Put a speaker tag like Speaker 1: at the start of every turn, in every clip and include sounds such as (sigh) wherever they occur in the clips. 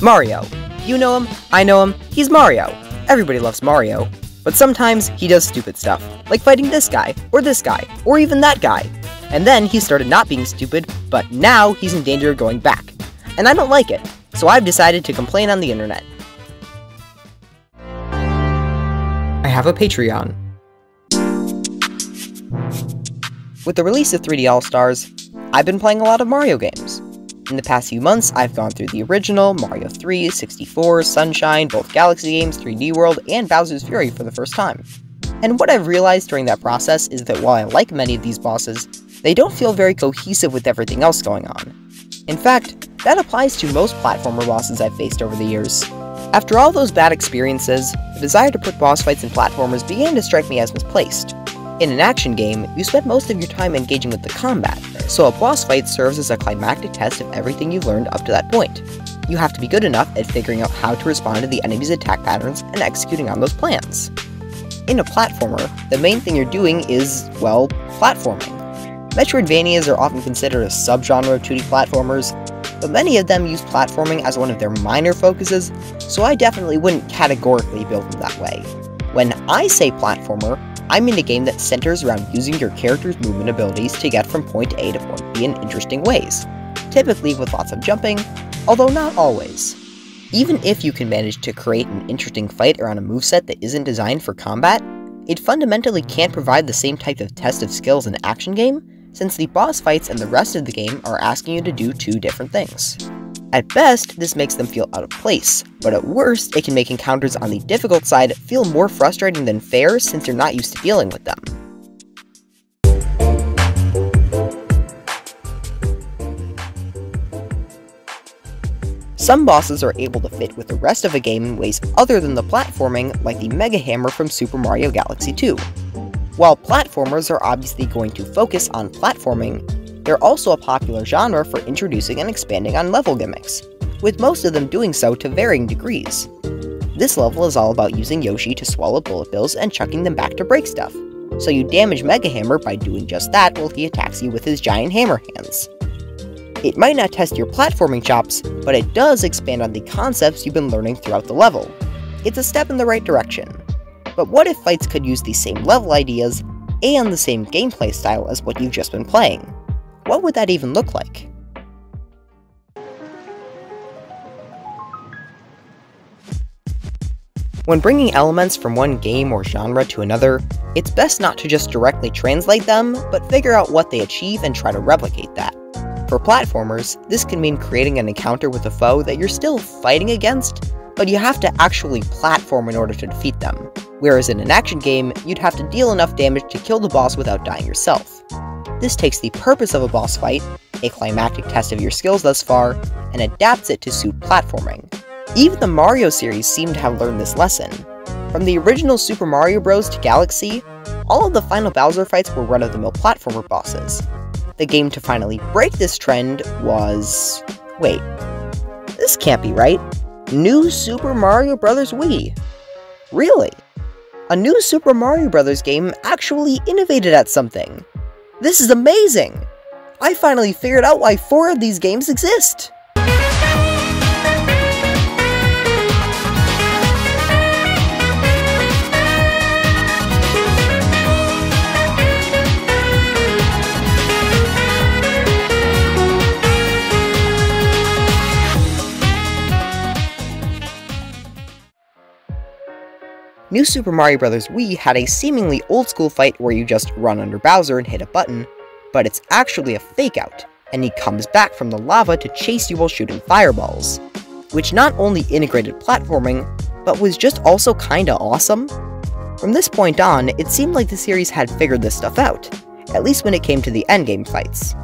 Speaker 1: Mario. You know him, I know him, he's Mario. Everybody loves Mario. But sometimes he does stupid stuff, like fighting this guy, or this guy, or even that guy. And then he started not being stupid, but now he's in danger of going back. And I don't like it, so I've decided to complain on the internet. I have a Patreon. With the release of 3D All-Stars, I've been playing a lot of Mario games. In the past few months, I've gone through the original, Mario 3, 64, Sunshine, both Galaxy games, 3D World, and Bowser's Fury for the first time. And what I've realized during that process is that while I like many of these bosses, they don't feel very cohesive with everything else going on. In fact, that applies to most platformer bosses I've faced over the years. After all those bad experiences, the desire to put boss fights in platformers began to strike me as misplaced. In an action game, you spend most of your time engaging with the combat, so a boss fight serves as a climactic test of everything you've learned up to that point. You have to be good enough at figuring out how to respond to the enemy's attack patterns and executing on those plans. In a platformer, the main thing you're doing is, well, platforming. Metroidvanias are often considered a subgenre of 2D platformers, but many of them use platforming as one of their minor focuses, so I definitely wouldn't categorically build them that way. When I say platformer, I mean a game that centers around using your character's movement abilities to get from point A to point B in interesting ways, typically with lots of jumping, although not always. Even if you can manage to create an interesting fight around a moveset that isn't designed for combat, it fundamentally can't provide the same type of test of skills in an action game, since the boss fights and the rest of the game are asking you to do two different things. At best, this makes them feel out of place, but at worst, it can make encounters on the difficult side feel more frustrating than fair since you're not used to dealing with them. Some bosses are able to fit with the rest of a game in ways other than the platforming, like the Mega Hammer from Super Mario Galaxy 2. While platformers are obviously going to focus on platforming, they're also a popular genre for introducing and expanding on level gimmicks, with most of them doing so to varying degrees. This level is all about using Yoshi to swallow bullet bills and chucking them back to break stuff, so you damage Mega Hammer by doing just that while he attacks you with his giant hammer hands. It might not test your platforming chops, but it does expand on the concepts you've been learning throughout the level. It's a step in the right direction. But what if fights could use the same level ideas and the same gameplay style as what you've just been playing? What would that even look like? When bringing elements from one game or genre to another, it's best not to just directly translate them, but figure out what they achieve and try to replicate that. For platformers, this can mean creating an encounter with a foe that you're still fighting against, but you have to actually platform in order to defeat them, whereas in an action game, you'd have to deal enough damage to kill the boss without dying yourself. This takes the purpose of a boss fight, a climactic test of your skills thus far, and adapts it to suit platforming. Even the Mario series seem to have learned this lesson. From the original Super Mario Bros. to Galaxy, all of the final Bowser fights were run-of-the-mill platformer bosses. The game to finally break this trend was... wait, this can't be right. New Super Mario Bros. Wii. Really? A new Super Mario Bros. game actually innovated at something. This is amazing! I finally figured out why four of these games exist! New Super Mario Bros. Wii had a seemingly old-school fight where you just run under Bowser and hit a button, but it's actually a fake-out, and he comes back from the lava to chase you while shooting fireballs, which not only integrated platforming, but was just also kinda awesome. From this point on, it seemed like the series had figured this stuff out, at least when it came to the endgame fights.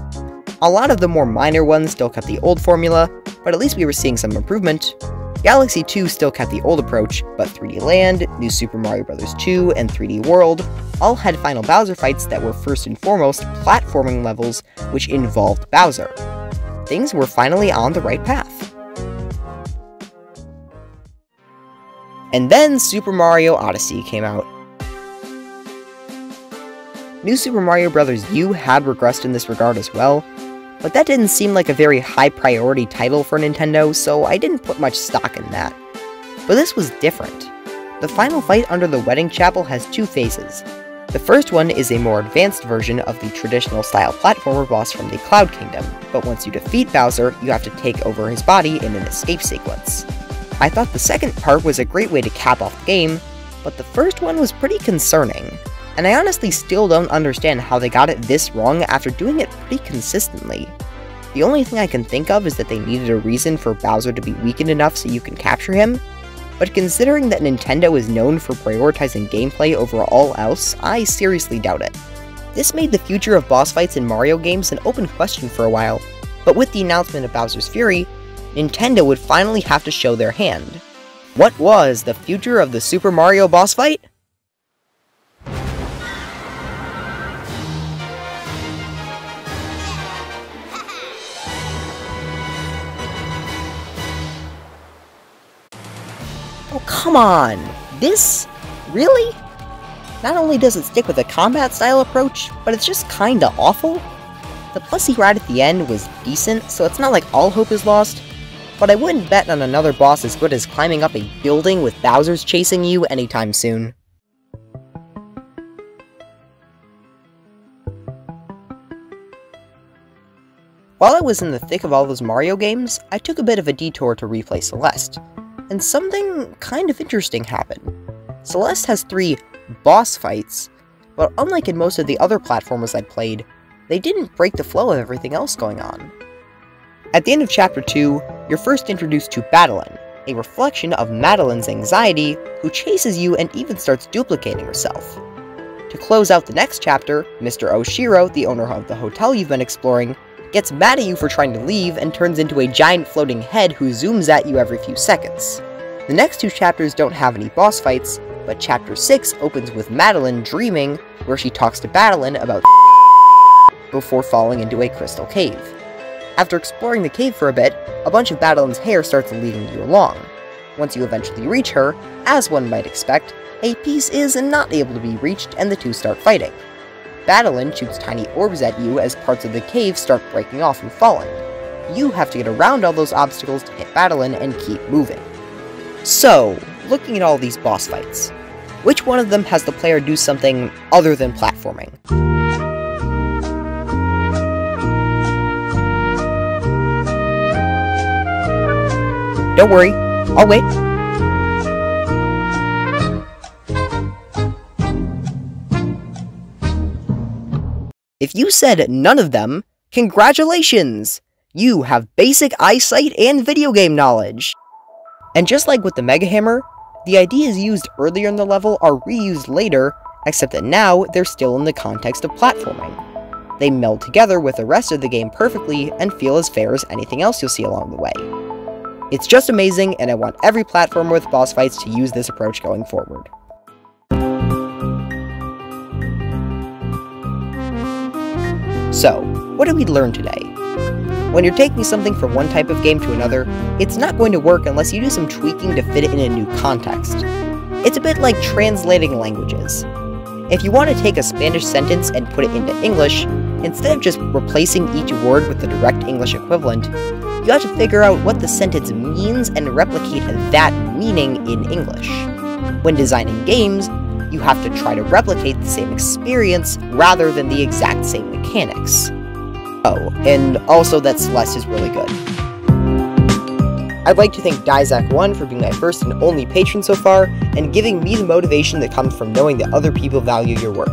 Speaker 1: A lot of the more minor ones still kept the old formula, but at least we were seeing some improvement, Galaxy 2 still kept the old approach, but 3D Land, New Super Mario Bros. 2, and 3D World all had final Bowser fights that were first and foremost platforming levels which involved Bowser. Things were finally on the right path. And then Super Mario Odyssey came out. New Super Mario Bros. U had regressed in this regard as well, but that didn't seem like a very high priority title for Nintendo, so I didn't put much stock in that. But this was different. The final fight under the wedding chapel has two phases. The first one is a more advanced version of the traditional style platformer boss from the Cloud Kingdom, but once you defeat Bowser, you have to take over his body in an escape sequence. I thought the second part was a great way to cap off the game, but the first one was pretty concerning, and I honestly still don't understand how they got it this wrong after doing it pretty consistently. The only thing I can think of is that they needed a reason for Bowser to be weakened enough so you can capture him, but considering that Nintendo is known for prioritizing gameplay over all else, I seriously doubt it. This made the future of boss fights in Mario games an open question for a while, but with the announcement of Bowser's Fury, Nintendo would finally have to show their hand. What was the future of the Super Mario boss fight? Come on! This? Really? Not only does it stick with a combat style approach, but it's just kinda awful. The Plessie ride at the end was decent, so it's not like all hope is lost, but I wouldn't bet on another boss as good as climbing up a building with Bowser's chasing you anytime soon. While I was in the thick of all those Mario games, I took a bit of a detour to replay Celeste and something kind of interesting happened. Celeste has three boss fights, but unlike in most of the other platformers I'd played, they didn't break the flow of everything else going on. At the end of Chapter 2, you're first introduced to Badeline, a reflection of Madeline's anxiety, who chases you and even starts duplicating herself. To close out the next chapter, Mr. Oshiro, the owner of the hotel you've been exploring, gets mad at you for trying to leave and turns into a giant floating head who zooms at you every few seconds. The next two chapters don't have any boss fights, but chapter 6 opens with Madeline dreaming, where she talks to Badeline about (laughs) before falling into a crystal cave. After exploring the cave for a bit, a bunch of Badeline's hair starts leading you along. Once you eventually reach her, as one might expect, a peace is not able to be reached and the two start fighting. Badeline shoots tiny orbs at you as parts of the cave start breaking off and falling. You have to get around all those obstacles to hit Badeline and keep moving. So, looking at all these boss fights, which one of them has the player do something other than platforming? Don't worry, I'll wait. You said none of them, congratulations! You have basic eyesight and video game knowledge. And just like with the Mega Hammer, the ideas used earlier in the level are reused later, except that now they're still in the context of platforming. They meld together with the rest of the game perfectly and feel as fair as anything else you'll see along the way. It's just amazing, and I want every platformer with boss fights to use this approach going forward. So, what did we learn today? When you're taking something from one type of game to another, it's not going to work unless you do some tweaking to fit it in a new context. It's a bit like translating languages. If you want to take a Spanish sentence and put it into English, instead of just replacing each word with the direct English equivalent, you have to figure out what the sentence means and replicate that meaning in English. When designing games, you have to try to replicate the same experience rather than the exact same mechanics. Oh, and also that Celeste is really good. I'd like to thank Dizak1 for being my first and only patron so far, and giving me the motivation that comes from knowing that other people value your work.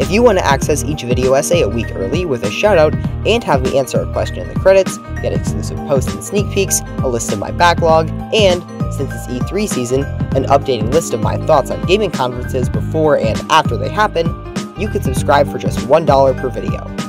Speaker 1: If you want to access each video essay a week early with a shoutout, and have me answer a question in the credits, get exclusive posts and sneak peeks, a list of my backlog, and, since it's E3 season, an updating list of my thoughts on gaming conferences before and after they happen, you can subscribe for just $1 per video.